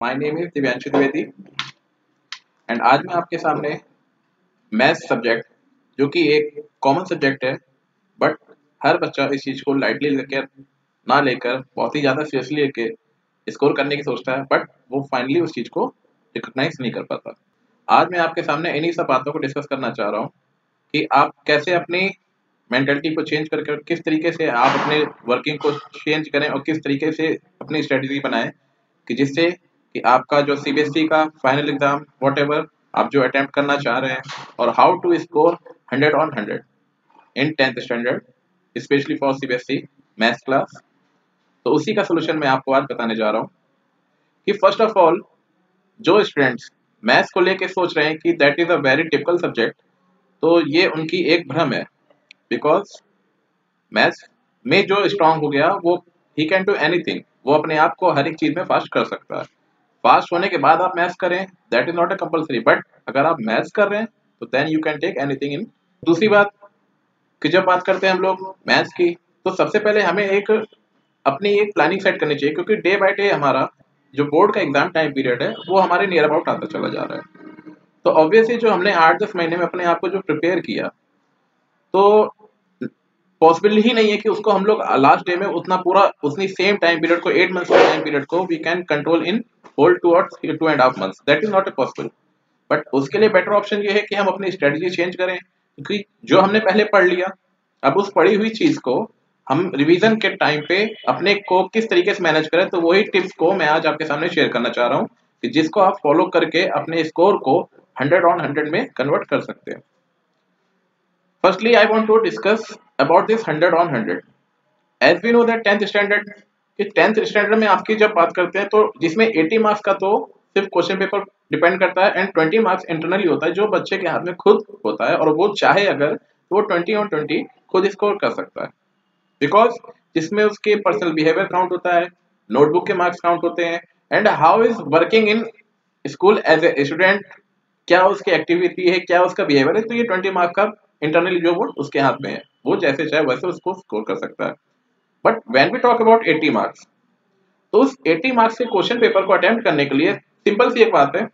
My name is Divyanshu Dwivedi and आज मैं आपके सामने मैथ्स सब्जेक्ट जो कि एक कॉमन सब्जेक्ट है बट हर बच्चा इस चीज़ को लाइटली लेकर, ना लेकर, बहुत ही ज़्यादा सीरियसली लेके स्कोर करने की सोचता है बट वो फाइनली उस चीज़ को रिकोगनाइज नहीं कर पाता। आज मैं आपके सामने इन्हीं सब बातों को डिस्कस करना चाह रहा हूँ कि आप कैसे अपनी मेंटलिटी को चेंज करके किस तरीके से आप अपने वर्किंग को चेंज करें और किस तरीके से अपनी स्ट्रेटजी बनाएँ कि जिससे कि आपका जो सीबीएसई का फाइनल एग्ज़ाम वॉट आप जो अटेम्प्ट करना चाह रहे हैं और how to score hundred on hundred in tenth standard specially for CBSE maths class तो उसी का सोल्यूशन मैं आपको आज बताने जा रहा हूँ कि फ़र्स्ट ऑफ़ ऑल जो स्टूडेंट्स मैथ्स को लेके सोच रहे हैं कि that is a very typical subject तो ये उनकी एक भ्रम है बिकॉज़ मैथ्स में जो स्ट्रांग हो गया, वो ही कैन डू एनीथिंग वो अपने आप को हर एक चीज़ में फास्ट कर सकता है। फास्ट होने के बाद आप मैथ्स करें that is not a compulsory but अगर आप मैथ्स कर रहे हैं तो then you can take anything in दूसरी बात कि जब बात करते हैं हम लोग मैथ्स की तो सबसे पहले हमें एक, अपनी एक प्लानिंग सेट करनी चाहिए, क्योंकि डे बाय डे हमारा जो बोर्ड का एग्ज़ाम टाइम पीरियड है, वो हमारे नियर अबाउट आता चला जा रहा है। तो ऑब्वियसली जो हमने आठ दस महीने में अपने आप को जो प्रिपेयर किया तो पॉसिबल ही नहीं है कि उसको हम लोग लास्ट डे में उतना पूरा, उतनी सेम टाइम पीरियड को एट मंथ्स टाइम पीरियड को we can control in whole two और two and half months that is not a possible but उसके लिए बेटर ऑप्शन ये है कि हम अपनी स्ट्रेटजी चेंज करें। क्योंकि जो हमने पहले पढ़ लिया अब उस पढ़ी हुई चीज़ को हम रिवीजन के टाइम पे अपने को किस तरीके से मैनेज करें तो वही टिप्स को मैं आज आपके सामने शेयर करना चाह रहा हूँ कि जिसको आप फॉलो करके अपने स्कोर को हंड्रेड ऑन हंड्रेड में कन्वर्ट कर सकते हैं। Firstly, I want to discuss about this 100 on 100. As we know that 10th standard कि 10th स्टैंडर्ड में आपकी जब बात करते हैं तो जिसमें 80 मार्क्स का तो सिर्फ़ क्वेश्चन पेपर डिपेंड करता है एंड 20 मार्क्स इंटरनली होता है, जो बच्चे के हाथ में खुद होता है, और वो चाहे अगर तो वो 20 और 20 खुद स्कोर कर सकता है। बिकॉज़ जिसमें उसके पर्सनल बिहेवियर काउंट होता है नोटबुक के मार्क्स काउंट होते हैं and how is working in school as a student क्या उसकी एक्टिविटी है, क्या उसका बिहेवियर है तो ये ट्वेंटी मार्क्स का इंटरनली जो वोट उसके हाथ में है। वो जैसे चाहे वैसे उसको स्कोर कर सकता है। But when we talk about 80 marks तो उस 80 मार्क्स के क्वेश्चन पेपर को अटेम्प्ट करने के लिए सिंपल सी एक बात है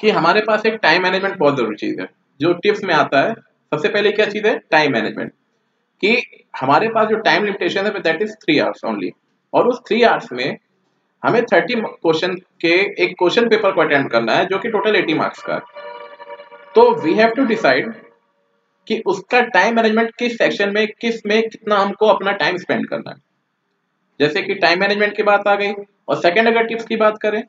कि हमारे पास एक टाइम मैनेजमेंट बहुत ज़रूरी चीज़ है। जो टिप्स में आता है, सबसे पहले क्या चीज़ है? टाइम मैनेजमेंट कि हमारे पास जो टाइम लिमिटेशन है that is three hours only और उस थ्री आवर्स में हमें थर्टी क्वेश्चन के एक क्वेश्चन पेपर को अटेम्प्ट करना है, जो कि टोटल एटी मार्क्स का तो वी हैव टू डिसाइड कि उसका टाइम मैनेजमेंट किस सेक्शन में, किसमें कितना हमको अपना टाइम स्पेंड करना है। जैसे कि टाइम मैनेजमेंट की बात आ गई, और सेकंड अगर टिप्स की बात करें,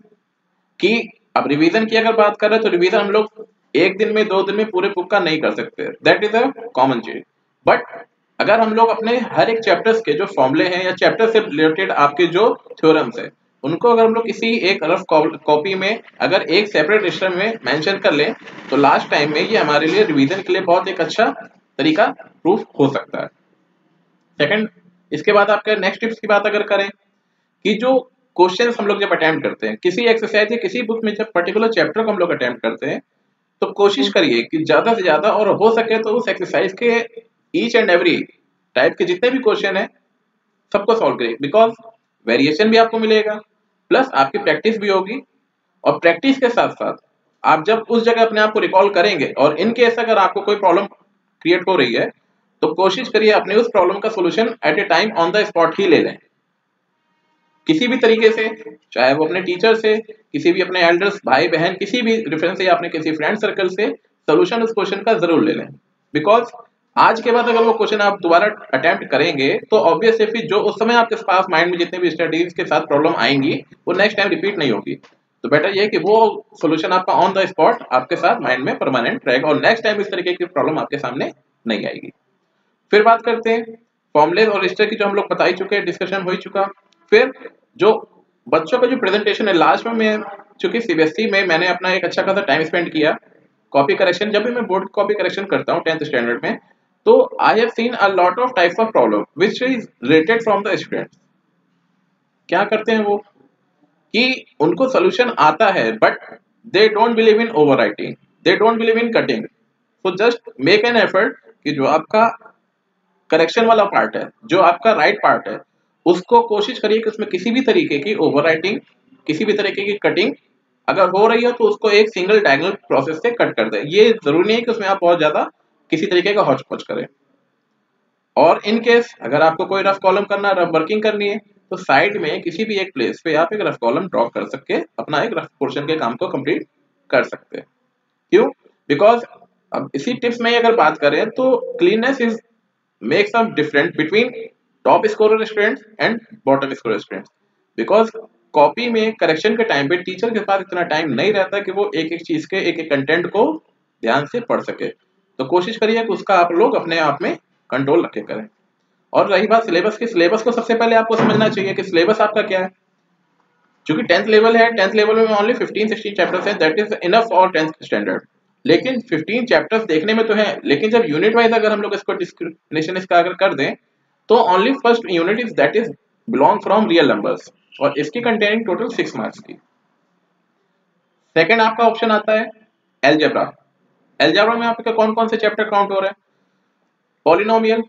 कि अब रिवीजन की अगर बात करें तो रिवीजन हम लोग एक दिन में, दो दिन में पूरे बुक का नहीं कर सकते। दैट इज़ अ कॉमन चीज़। बट अगर हम लोग अपने हर एक चैप्टर्स के जो फॉर्मुले हैं या चैप्टर से रिलेटेड आपके जो थ्योरम्स है उनको अगर हम लोग किसी एक रफ कॉपी में अगर एक सेपरेट रजिस्टर में मेंशन कर लें तो लास्ट टाइम में ये हमारे लिए रिवीजन के लिए बहुत एक अच्छा तरीका प्रूफ हो सकता है। सेकंड इसके बाद आपके नेक्स्ट टिप्स की बात अगर करें कि जो क्वेश्चंस हम लोग जब अटेम्प्ट करते हैं किसी एक्सरसाइज या किसी बुक में जब पर्टिकुलर चैप्टर को हम लोग अटेम्प्ट करते हैं तो कोशिश करिए कि ज़्यादा से ज़्यादा और हो सके तो उस एक्सरसाइज के ईच एंड एवरी टाइप के जितने भी क्वेश्चन है सबको सॉल्व करिए। बिकॉज़ वेरिएशन भी आपको मिलेगा प्लस आपकी प्रैक्टिस भी होगी। और प्रैक्टिस के साथ साथ आप जब उस जगह अपने आप को रिकॉल करेंगे और इन केस अगर आपको कोई प्रॉब्लम क्रिएट हो रही है तो कोशिश करिए अपने उस प्रॉब्लम का solution at a time on the spot ही ले लें। किसी भी तरीके से, चाहे वो अपने टीचर से, किसी भी अपने एल्डर्स भाई, बहन, किसी भी रेफरेंस से या अपने किसी फ्रेंड सर्कल से सोल्यूशन उस क्वेश्चन का ज़रूर ले लें। बिकॉज़ आज के बाद अगर वो क्वेश्चन आप दोबारा अटेम्प्ट करेंगे तो ऑब्वियसली फिर जो उस समय आपके पास माइंड में जितने भी स्टडीज़ के साथ प्रॉब्लम आएँगी, वो नेक्स्ट टाइम रिपीट नहीं होगी। तो बेटर ये कि वो सोल्यूशन आपका ऑन द स्पॉट आपके साथ माइंड में परमानेंट रहेगा और नेक्स्ट टाइम इस तरीके की प्रॉब्लम आपके सामने नहीं आएगी। फिर बात करते हैं फॉर्मुलेज और रजिस्टर की जो हम लोग बता ही चुके हैं डिस्कशन हो ही चुका। फिर जो बच्चों का जो प्रेजेंटेशन है लास्ट में मैं, चूँकि सीबीएसई में मैंने अपना एक अच्छा खासा टाइम स्पेंड किया कॉपी करेक्शन जब भी मैं बोर्ड कॉपी करेक्शन करता हूँ टेंथ स्टैंडर्ड में तो I have seen a lot of types of problem which is related from the students क्या करते हैं वो? कि उनको सोल्यूशन आता है but they don't believe in overwriting they don't believe in cutting so just make an effort कि जो आपका करेक्शन वाला पार्ट है, जो आपका राइट right पार्ट है, उसको कोशिश करिए कि उसमें किसी भी तरीके की ओवर राइटिंग किसी भी तरीके की कटिंग अगर हो रही हो तो उसको एक सिंगल डायगनल प्रोसेस से कट कर दे। ये ज़रूरी नहीं है कि उसमें आप बहुत ज़्यादा किसी तरीके का हौच पौच करें। और इन केस अगर आपको कोई रफ कॉलम करना रफ वर्किंग करनी है तो साइड में किसी भी एक प्लेस पे आप एक रफ कॉलम ड्रॉ कर सके अपना एक रफ पोर्शन के काम को कंप्लीट कर सकते क्यों? बिकॉज़ अब इसी टिप्स में अगर बात करें तो cleanness is make some different between top score students and bottom score students because copy में करेक्शन के टाइम पे टीचर के पास इतना टाइम नहीं रहता कि वो एक एक चीज़ के एक एक कंटेंट को ध्यान से पढ़ सके। तो कोशिश करिए कि उसका आप लोग अपने आप में कंट्रोल रखे करें। और रही बात सिलेबस की सिलेबस को सबसे पहले आपको समझना चाहिए कि सिलेबस आपका क्या है। क्योंकि टेंथ लेवल है टेंथ लेवल में ओनली फिफ्टीन सिक्सटीन चैप्टर्स हैं that is enough for tenth standard लेकिन 15 चैप्टर्स देखने में तो है, लेकिन जब यूनिट वाइज अगर हम लोग इसको डिस्क्रिमिनेशन इसका अगर कर दें तो only first unit is that is belong from real numbers और इसकी कंटेनिंग टोटल सिक्स मार्क्स की। सेकेंड आपका ऑप्शन आता है एलजेब्रा एलजेब्रा में आपके कौन कौन से चैप्टर काउंट हो रहे हैं? Polynomial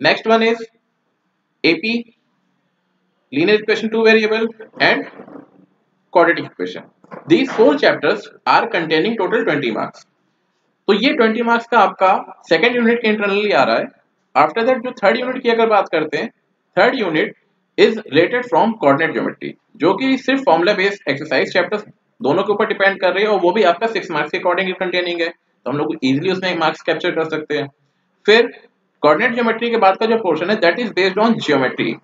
next one is AP linear equation two variable and quadratic equation. These four chapters are containing total 20 marks. तो ये 20 मार्क्स का आपका सेकेंड यूनिट के इंटरनली आ रहा है। आफ्टर दैट जो थर्ड यूनिट की अगर बात करते हैं third unit is related from coordinate geometry जो कि सिर्फ़ फॉर्मुला बेस्ड एक्सरसाइज चैप्टर्स दोनों के ऊपर डिपेंड कर रही है और वो भी आपका सिक्स मार्क्स के अकॉर्डिंग कंटेनिंग है। तो हम लोग इजिली उसमें मार्क्स कैप्चर कर सकते हैं। फिर कोऑर्डिनेट ज्योमेट्री के बाद का जो पोर्शन है that is based on geometry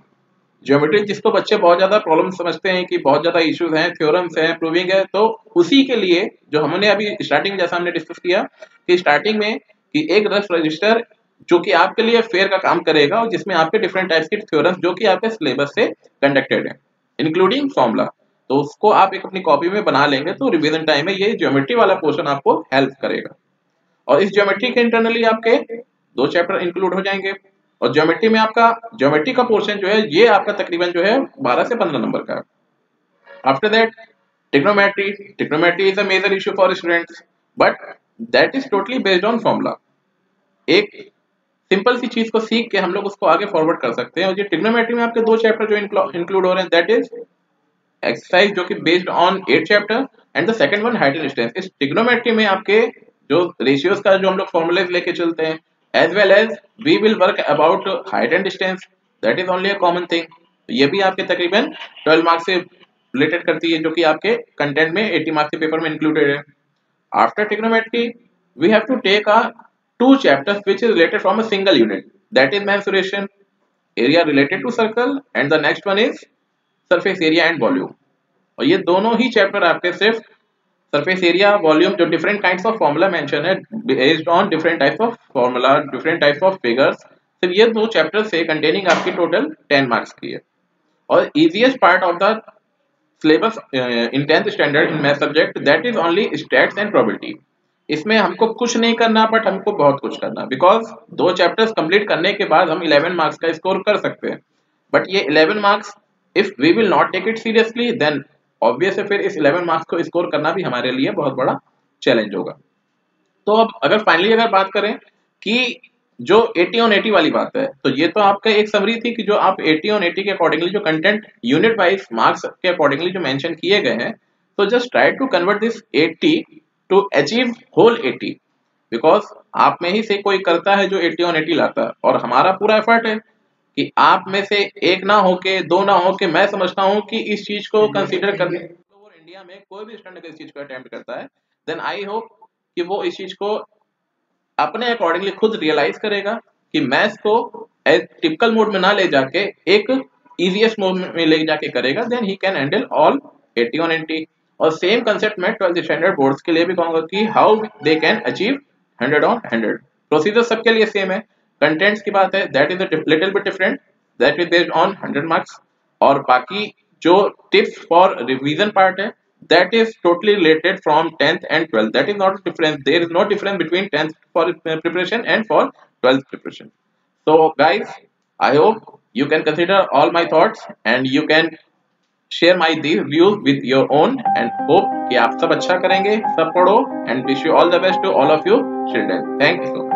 geometry जिसको बच्चे बहुत ज़्यादा प्रॉब्लम समझते हैं कि बहुत ज़्यादा इश्यूज़ हैं थ्योरम्स हैं प्रूविंग है तो उसी के लिए जो हमने अभी स्टार्टिंग जैसा हमने डिस्कस किया कि स्टार्टिंग में कि एक रफ रजिस्टर जो कि आपके लिए फेयर का काम करेगा और जिसमें आपके डिफरेंट टाइप्स के थ्योरम्स जो कि आपके सिलेबस से कंडक्टेड है इंक्लूडिंग फॉर्मूला तो उसको आप एक अपनी कॉपी में बना लेंगे तो रिविजन टाइम में ये ज्योमेट्री वाला पोर्शन आपको हेल्प करेगा। और इस ज्योमेट्री के इंटरनली आपके दो चैप्टर इंक्लूड हो जाएँगे। और ज्योमेट्री में आपका ज्योमेट्री का पोर्शन जो है, ये आपका तकरीबन जो है 12 से 15 नंबर का after that trigonometry trigonometry is a major issue for students but that is totally based on formula एक सिंपल सी चीज़ को सीख के हम लोग उसको आगे फॉरवर्ड कर सकते हैं। और ये टिक्नोमेट्री में आपके दो चैप्टर जो इंक्लूड हो रहे हैं दैट इज़ एक्सरसाइज जो कि based on eight chapter and the second one height and distance इस टिग्नोमेट्री में आपके जो रेशियोज का जो हम लोग फॉर्मूलेज लेके चलते हैं as well as we will work about height and distance that is only a common thing ये भी आपके तकरीबन 12 मार्क्स से रिलेटेड करती है, जो कि आपके कंटेंट में 80 मार्क्स के पेपर में इंक्लूडेड है. After trigonometry we have to take a two chapters which is related from a single unit. That is mensuration, area related to circle, and the next one is surface area and volume और ये दोनों ही chapter आपके सिर्फ़ surface area volume जो different kinds of formula mention है based on different types of formula different types of figures सिर्फ़ ये दो चैप्टर से कंटेनिंग आपकी टोटल 10 मार्क्स की है। और easiest part of the syllabus in tenth standard in math subject that is only stats and probability इसमें हमको कुछ नहीं करना बट हमको बहुत कुछ करना। बिकॉज़ दो चैप्टर्स कंप्लीट करने के बाद हम 11 मार्क्स का स्कोर कर सकते हैं। बट ये 11 marks if we will not take it seriously then obvious फिर इस 11 मार्क्स को स्कोर करना भी हमारे लिए बहुत बड़ा चैलेंज होगा। तो अब अगर फाइनली अगर बात करें कि जो 80 ऑन 80 वाली बात है तो ये तो आपका एक समरी थी कि जो आप 80 ऑन 80 के अकॉर्डिंगली जो कंटेंट यूनिट वाइज मार्क्स के अकॉर्डिंगली जो मेंशन किए गए हैं तो just try to convert this 80 to achieve whole 80 because आप में ही से कोई करता है जो 80 ऑन 80 लाता है और हमारा पूरा एफर्ट है कि आप में से एक ना होके दो ना हो के मैं समझता हूँ कि इस चीज़ को कंसीडर करने तो इंडिया में कोई भी स्टूडेंट इस चीज़ को अटेम्प्ट करता है देन आई होप कि वो इस चीज़ को अपने अकॉर्डिंगली खुद रियलाइज़ करेगा कि मैथ्स को एज टिपिकल मोड में ना ले जाके एक इजीएस्ट मोड में ले जाके करेगा then he can handle all eighty on 80 और सेम कंसेप्ट मैं ट्वेल्थ स्टैंडर्ड बोर्ड्स के लिए भी कहूँगा कि how they can achieve hundred on hundred procedure सबके लिए सेम है। कंटेंट्स की बात है that is little bit different that is based on hundred marks और बाकी जो टिप्स फॉर रिवीजन पार्ट है that is totally related from 10th and 12th that is not different there is no difference between 10th for preparation and for 12th preparation so guys i hope you can consider all my thoughts and you can share my the view with your own and hope कि आप सब अच्छा करेंगे सब पढ़ो and wish you all the best to all of you children thank you so much